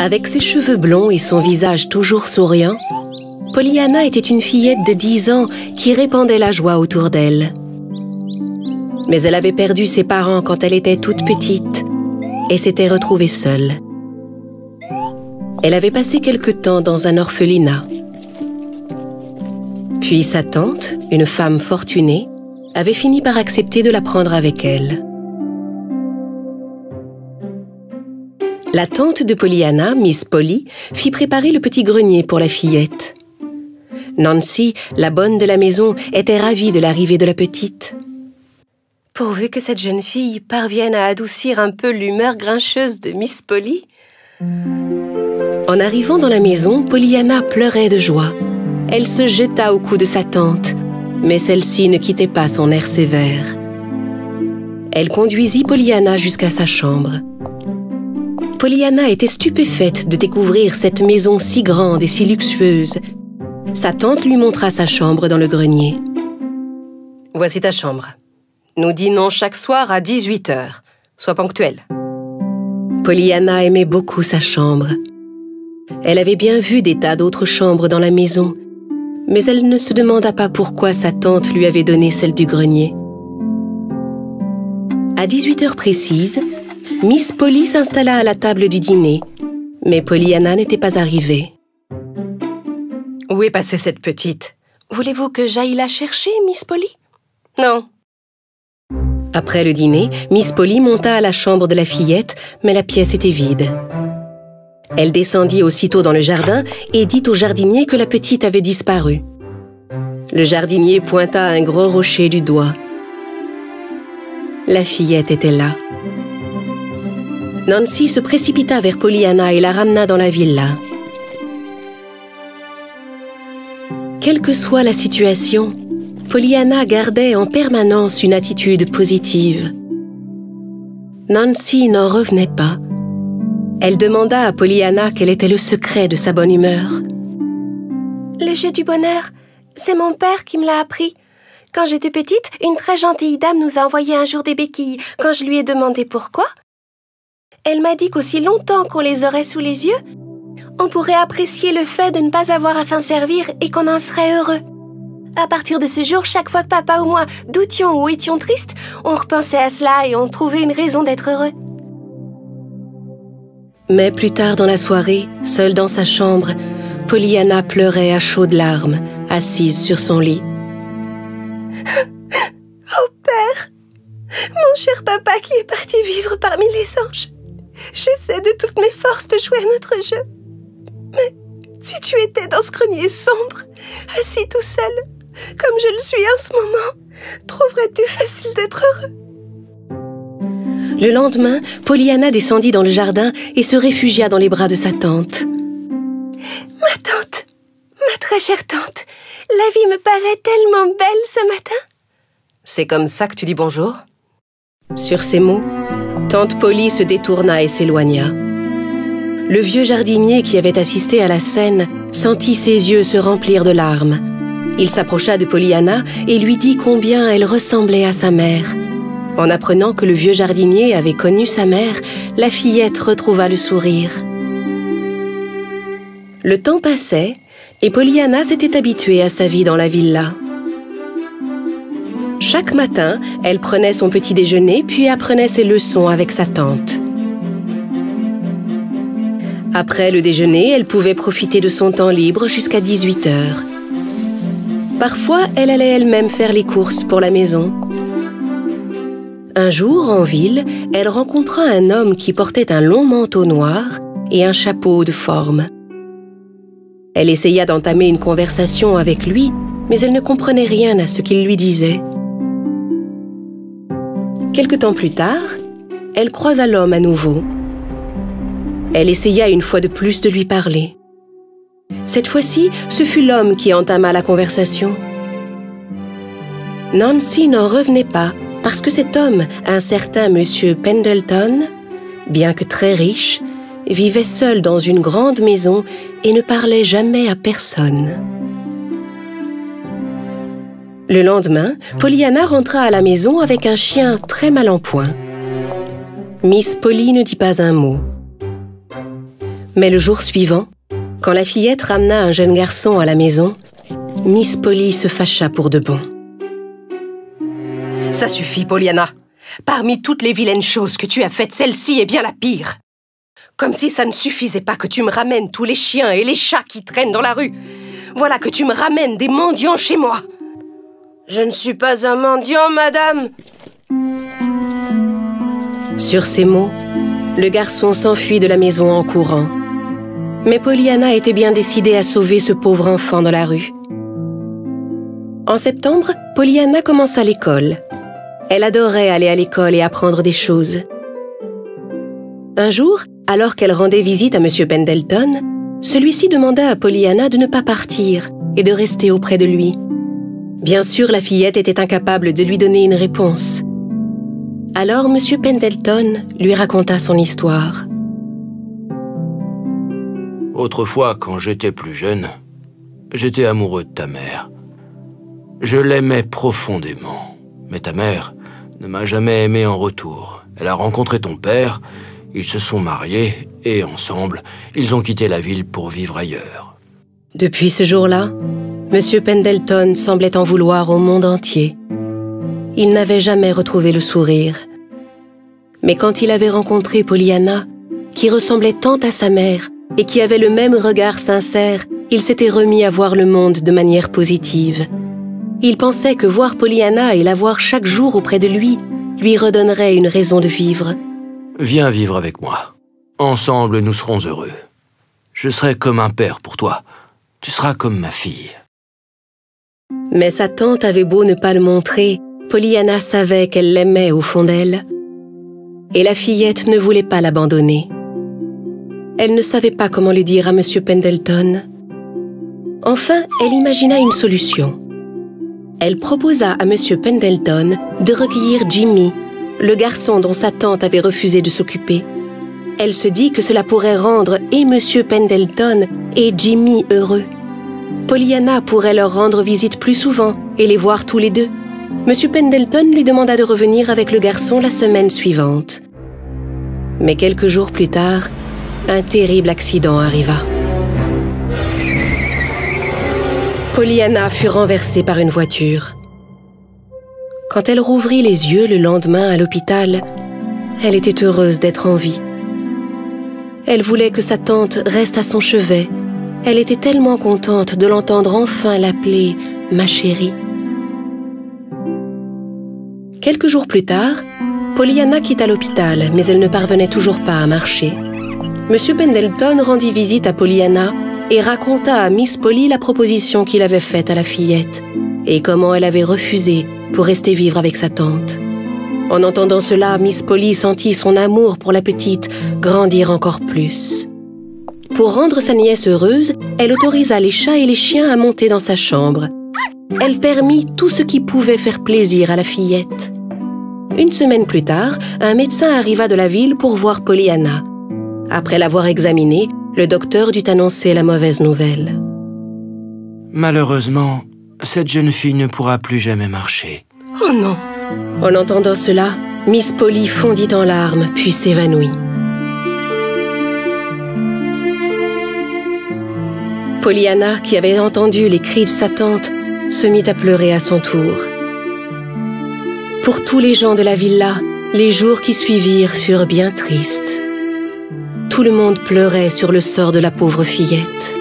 Avec ses cheveux blonds et son visage toujours souriant, Pollyanna était une fillette de 10 ans qui répandait la joie autour d'elle. Mais elle avait perdu ses parents quand elle était toute petite et s'était retrouvée seule. Elle avait passé quelque temps dans un orphelinat. Puis sa tante, une femme fortunée, avait fini par accepter de la prendre avec elle. La tante de Pollyanna, Miss Polly, fit préparer le petit grenier pour la fillette. Nancy, la bonne de la maison, était ravie de l'arrivée de la petite. Pourvu que cette jeune fille parvienne à adoucir un peu l'humeur grincheuse de Miss Polly. En arrivant dans la maison, Pollyanna pleurait de joie. Elle se jeta au cou de sa tante, mais celle-ci ne quittait pas son air sévère. Elle conduisit Pollyanna jusqu'à sa chambre. Pollyanna était stupéfaite de découvrir cette maison si grande et si luxueuse. Sa tante lui montra sa chambre dans le grenier. Voici ta chambre. Nous dînons chaque soir à 18 heures. Sois ponctuelle. Pollyanna aimait beaucoup sa chambre. Elle avait bien vu des tas d'autres chambres dans la maison, mais elle ne se demanda pas pourquoi sa tante lui avait donné celle du grenier. À 18 heures précises, Miss Polly s'installa à la table du dîner, mais Pollyanna n'était pas arrivée. Où est passée cette petite? Voulez-vous que j'aille la chercher, Miss Polly? Non. Après le dîner, Miss Polly monta à la chambre de la fillette, mais la pièce était vide. Elle descendit aussitôt dans le jardin et dit au jardinier que la petite avait disparu. Le jardinier pointa un gros rocher du doigt. La fillette était là. Nancy se précipita vers Pollyanna et la ramena dans la villa. Quelle que soit la situation, Pollyanna gardait en permanence une attitude positive. Nancy n'en revenait pas. Elle demanda à Pollyanna quel était le secret de sa bonne humeur. Le jeu du bonheur, c'est mon père qui me l'a appris. Quand j'étais petite, une très gentille dame nous a envoyé un jour des béquilles. Quand je lui ai demandé pourquoi, elle m'a dit qu'aussi longtemps qu'on les aurait sous les yeux, on pourrait apprécier le fait de ne pas avoir à s'en servir et qu'on en serait heureux. À partir de ce jour, chaque fois que papa ou moi doutions ou étions tristes, on repensait à cela et on trouvait une raison d'être heureux. Mais plus tard dans la soirée, seule dans sa chambre, Pollyanna pleurait à chaudes larmes, assise sur son lit. Oh père, mon cher papa qui est parti vivre parmi les anges. J'essaie de toutes mes forces de jouer à notre jeu. Mais si tu étais dans ce grenier sombre, assis tout seul, comme je le suis en ce moment, trouverais-tu facile d'être heureux? Le lendemain, Pollyanna descendit dans le jardin et se réfugia dans les bras de sa tante. Ma tante, ma très chère tante, la vie me paraît tellement belle ce matin. C'est comme ça que tu dis bonjour? Sur ces mots, Tante Polly se détourna et s'éloigna. Le vieux jardinier qui avait assisté à la scène sentit ses yeux se remplir de larmes. Il s'approcha de Pollyanna et lui dit combien elle ressemblait à sa mère. En apprenant que le vieux jardinier avait connu sa mère, la fillette retrouva le sourire. Le temps passait et Pollyanna s'était habituée à sa vie dans la villa. Chaque matin, elle prenait son petit déjeuner puis apprenait ses leçons avec sa tante. Après le déjeuner, elle pouvait profiter de son temps libre jusqu'à 18 heures. Parfois, elle allait elle-même faire les courses pour la maison. Un jour, en ville, elle rencontra un homme qui portait un long manteau noir et un chapeau de forme. Elle essaya d'entamer une conversation avec lui, mais elle ne comprenait rien à ce qu'il lui disait. Quelque temps plus tard, elle croisa l'homme à nouveau. Elle essaya une fois de plus de lui parler. Cette fois-ci, ce fut l'homme qui entama la conversation. Nancy n'en revenait pas parce que cet homme, un certain monsieur Pendleton, bien que très riche, vivait seul dans une grande maison et ne parlait jamais à personne. Le lendemain, Pollyanna rentra à la maison avec un chien très mal en point. Miss Polly ne dit pas un mot. Mais le jour suivant, quand la fillette ramena un jeune garçon à la maison, Miss Polly se fâcha pour de bon. Ça suffit, Pollyanna. Parmi toutes les vilaines choses que tu as faites, celle-ci est bien la pire. Comme si ça ne suffisait pas que tu me ramènes tous les chiens et les chats qui traînent dans la rue. Voilà que tu me ramènes des mendiants chez moi. Je ne suis pas un mendiant, madame. Sur ces mots, le garçon s'enfuit de la maison en courant. Mais Pollyanna était bien décidée à sauver ce pauvre enfant dans la rue. En septembre, Pollyanna commença l'école. Elle adorait aller à l'école et apprendre des choses. Un jour, alors qu'elle rendait visite à M. Pendleton, celui-ci demanda à Pollyanna de ne pas partir et de rester auprès de lui. Bien sûr, la fillette était incapable de lui donner une réponse. Alors M. Pendleton lui raconta son histoire. Autrefois, quand j'étais plus jeune, j'étais amoureux de ta mère. Je l'aimais profondément, mais ta mère ne m'a jamais aimé en retour. Elle a rencontré ton père, ils se sont mariés et ensemble, ils ont quitté la ville pour vivre ailleurs. Depuis ce jour-là, M. Pendleton semblait en vouloir au monde entier. Il n'avait jamais retrouvé le sourire. Mais quand il avait rencontré Pollyanna, qui ressemblait tant à sa mère et qui avait le même regard sincère, il s'était remis à voir le monde de manière positive. Il pensait que voir Pollyanna et la voir chaque jour auprès de lui lui redonnerait une raison de vivre. Viens vivre avec moi. Ensemble, nous serons heureux. Je serai comme un père pour toi. Tu seras comme ma fille. Mais sa tante avait beau ne pas le montrer, Pollyanna savait qu'elle l'aimait au fond d'elle. Et la fillette ne voulait pas l'abandonner. Elle ne savait pas comment le dire à M. Pendleton. Enfin, elle imagina une solution elle proposa à M. Pendleton de recueillir Jimmy, le garçon dont sa tante avait refusé de s'occuper. Elle se dit que cela pourrait rendre et M. Pendleton et Jimmy heureux. Pollyanna pourrait leur rendre visite plus souvent et les voir tous les deux. M. Pendleton lui demanda de revenir avec le garçon la semaine suivante. Mais quelques jours plus tard, un terrible accident arriva. Pollyanna fut renversée par une voiture. Quand elle rouvrit les yeux le lendemain à l'hôpital, elle était heureuse d'être en vie. Elle voulait que sa tante reste à son chevet. Elle était tellement contente de l'entendre enfin l'appeler ma chérie. Quelques jours plus tard, Pollyanna quitta l'hôpital, mais elle ne parvenait toujours pas à marcher. Monsieur Pendleton rendit visite à Pollyanna et raconta à Miss Polly la proposition qu'il avait faite à la fillette et comment elle avait refusé pour rester vivre avec sa tante. En entendant cela, Miss Polly sentit son amour pour la petite grandir encore plus. Pour rendre sa nièce heureuse, elle autorisa les chats et les chiens à monter dans sa chambre. Elle permit tout ce qui pouvait faire plaisir à la fillette. Une semaine plus tard, un médecin arriva de la ville pour voir Pollyanna. Après l'avoir examinée, le docteur dut annoncer la mauvaise nouvelle. Malheureusement, cette jeune fille ne pourra plus jamais marcher. Oh non En entendant cela, Miss Polly fondit en larmes, puis s'évanouit. Pollyanna, qui avait entendu les cris de sa tante, se mit à pleurer à son tour. Pour tous les gens de la villa, les jours qui suivirent furent bien tristes tout le monde pleurait sur le sort de la pauvre fillette.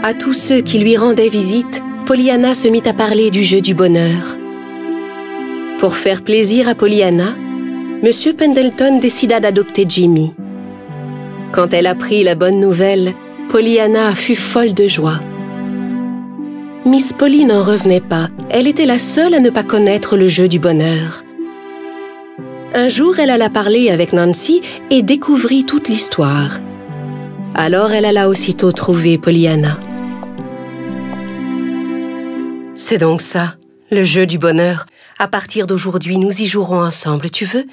À tous ceux qui lui rendaient visite, Pollyanna se mit à parler du jeu du bonheur. Pour faire plaisir à Pollyanna, M. Pendleton décida d'adopter Jimmy. Quand elle apprit la bonne nouvelle, Pollyanna fut folle de joie. Miss Polly n'en revenait pas. Elle était la seule à ne pas connaître le jeu du bonheur. Un jour, elle alla parler avec Nancy et découvrit toute l'histoire. Alors elle alla aussitôt trouver Pollyanna. C'est donc ça, le jeu du bonheur. À partir d'aujourd'hui, nous y jouerons ensemble, tu veux?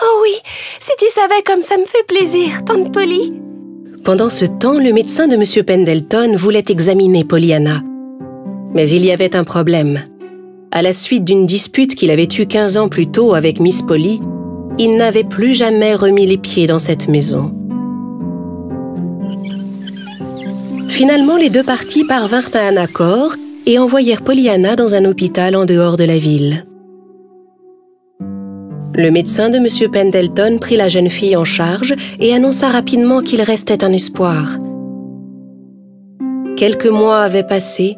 Oh oui, si tu savais comme ça me fait plaisir, tante Polly Pendant ce temps, le médecin de M. Pendleton voulait examiner Pollyanna. Mais il y avait un problème. À la suite d'une dispute qu'il avait eue 15 ans plus tôt avec Miss Polly, il n'avait plus jamais remis les pieds dans cette maison. Finalement, les deux parties parvinrent à un accord et envoyèrent Pollyanna dans un hôpital en dehors de la ville. Le médecin de M. Pendleton prit la jeune fille en charge et annonça rapidement qu'il restait un espoir. Quelques mois avaient passé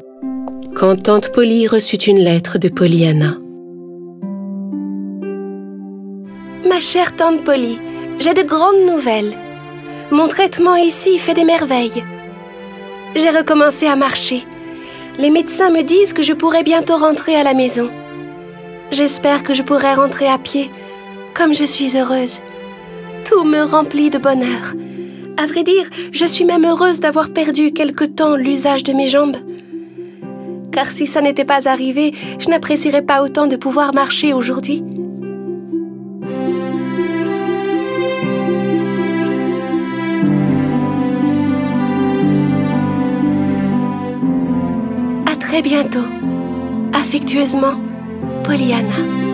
quand tante Polly reçut une lettre de Pollyanna. Ma chère tante Polly, j'ai de grandes nouvelles. Mon traitement ici fait des merveilles. J'ai recommencé à marcher. Les médecins me disent que je pourrai bientôt rentrer à la maison. J'espère que je pourrai rentrer à pied, comme je suis heureuse. Tout me remplit de bonheur. À vrai dire, je suis même heureuse d'avoir perdu quelque temps l'usage de mes jambes. Car si ça n'était pas arrivé, je n'apprécierais pas autant de pouvoir marcher aujourd'hui. À très bientôt. Affectueusement, Pollyanna.